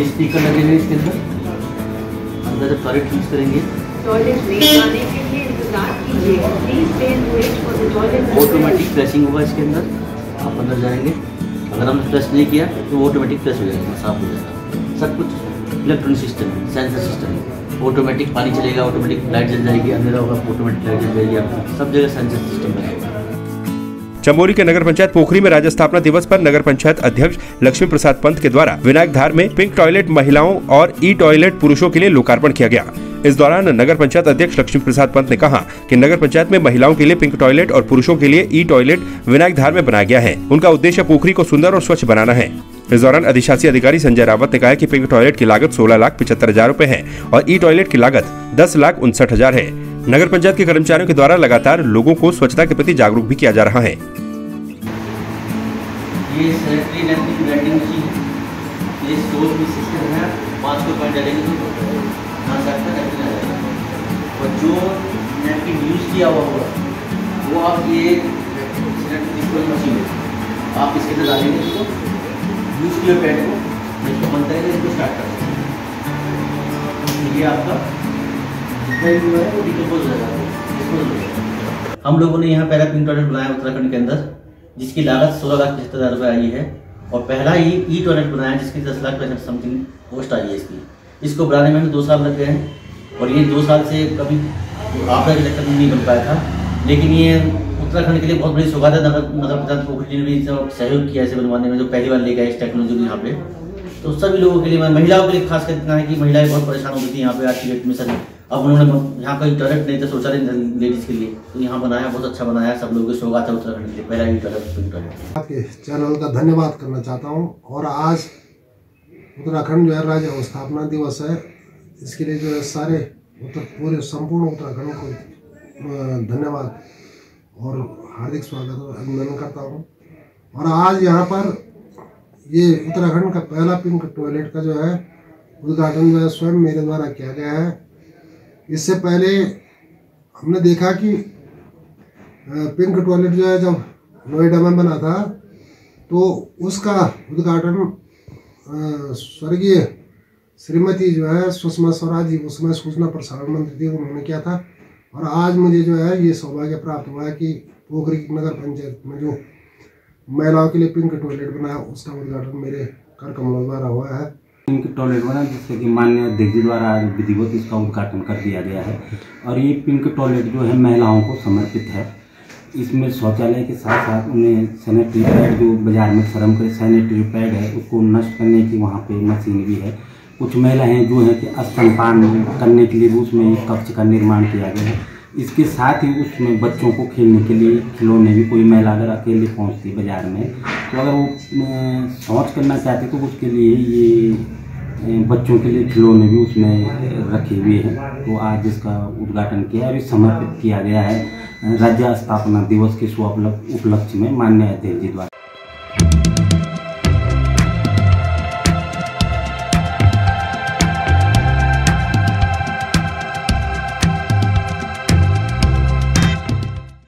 ये स्पीकर लगे हुए इसके अंदर। अंदर जब टॉयलेट यूज़ करेंगे। ऑटोमेटिक फ्लैशिंग होगा इसके अंदर। आप अंदर जाएँगे। अगर हमने फ्लैश नहीं किया तो ऑटोमेटिक फ्लैश हो जाएगा साफ़ हो जाएगा। सब कुछ इलेक्ट्रॉनिक सिस्टम है सेंसर सिस्टम है। ऑटोमेटिक पानी चलेगा ऑटोमेटिक लाइट जल जाएगी अंधेरा होगा ऑटोमेटिक लाइट जल जाएगी आपकी। सब जगह सेंसर सिस्टम रहेगा। चमोली के नगर पंचायत पोखरी में राज्य स्थापना दिवस पर नगर पंचायत अध्यक्ष लक्ष्मी प्रसाद पंत के द्वारा विनायक धार में पिंक टॉयलेट महिलाओं और ई टॉयलेट पुरुषों के लिए लोकार्पण किया गया। इस दौरान नगर पंचायत अध्यक्ष लक्ष्मी प्रसाद पंत ने कहा कि नगर पंचायत में महिलाओं के लिए पिंक टॉयलेट और पुरुषों के लिए ई टॉयलेट विनायक धार में बनाया गया है। उनका उद्देश्य पोखरी को सुंदर और स्वच्छ बनाना है। इस दौरान अधिशासी अधिकारी संजय रावत ने कहा कि पिंक टॉयलेट की लागत सोलह लाख पिछहत्तर हज़ार रूपए है और ई टॉयलेट की लागत दस लाख उनसठ हज़ार है। नगर पंचायत के कर्मचारियों के द्वारा लगातार लोगों को स्वच्छता के प्रति जागरूक भी किया जा रहा है। है। तो आप है। इसके अंदर डालेंगे इसको यूज़ किए पैड को बंद करेंगे, इसको स्टार्ट कर देंगे ये आपका हम लोगों ने यहाँ पहला पिंक टॉयलेट बनाया उत्तराखंड के अंदर, जिसकी लागत सोलह लाख पचहत्तर हज़ार रुपये आई है। और पहला ही ई टॉयलेट बनाया, जिसकी दस लाख पैंसठ समथिंग पोस्ट आई है इसकी। इसको बनाने में हमें दो साल लग गए हैं, और ये दो साल से कभी आपदा के नहीं बन पाया था। लेकिन ये उत्तराखंड के लिए बहुत बड़ी सौगात है, नगर नगर पंचायत पोखरी ने भी सहयोग किया इसे बनवाने में, जो पहली बार लेके आए इस टेक्नोलॉजी को यहाँ पे। तो सभी लोगों के लिए महिलाओं के लिए खास कर इतना है कि महिलाएँ बहुत परेशान होती थी यहाँ पे आज की डेट में सर अब उन्होंने यहाँ का टॉयलेट नहीं था शौचालय लेडीज़ के लिए। तो यहाँ बनाया, बहुत अच्छा बनाया, सब लोगों के सौगात है उत्तराखंड के लिए। पहला ही टॉयलेट आपके चैनल का धन्यवाद करना चाहता हूँ। और आज उत्तराखंड जो है राज्य स्थापना दिवस है। इसके लिए जो है सारे उत्तर, पूरे संपूर्ण उत्तराखंड को धन्यवाद। और हार्दिक स्वागत और अभिनंदन करता हूँ। और आज यहाँ पर ये उत्तराखंड का पहला पिंक टॉयलेट का जो है, उद्घाटन जो है स्वयं मेरे द्वारा किया गया है। इससे पहले हमने देखा कि पिंक टॉयलेट जो है, जब नोएडा में बना था तो उसका उद्घाटन स्वर्गीय श्रीमती जो है, सुषमा स्वराज जी उसमें सूचना प्रसारण मंत्री थी, उन्होंने किया था। और आज मुझे जो है, ये सौभाग्य प्राप्त हुआ है कि पोखरी नगर पंचायत में जो महिलाओं के लिए पिंक टॉयलेट बनाया उसका उद्घाटन मेरे कर कमलों द्वारा हुआ है। पिंक टॉयलेट बना, जिससे कि माननीय अध्यक्ष जी द्वारा आज विधिवत इसका उद्घाटन कर दिया गया है। और ये पिंक टॉयलेट जो है, महिलाओं को समर्पित है। इसमें शौचालय के साथ साथ उन्हें सैनिटरी पैड जो बाज़ार में शर्म करे सैनिटरी पैड है, उसको नष्ट करने की वहाँ पे मशीन भी है। कुछ महिलाएँ जो है कि स्तनपान करने के लिए भी उसमें कक्ष का निर्माण किया गया है। इसके साथ ही उसमें बच्चों को खेलने के लिए खिलौने भी कोई महिला अगर अकेले पहुँचती बाज़ार में तो अगर वो अ, शौच करना चाहते तो उसके लिए ये बच्चों के लिए खिलौने भी उसमें रखे हुए हैं। तो आज इसका उद्घाटन किया और समर्पित किया गया है। राज्य स्थापना दिवस के उपलक्ष्य में माननीय अध्यक्ष जी द्वारा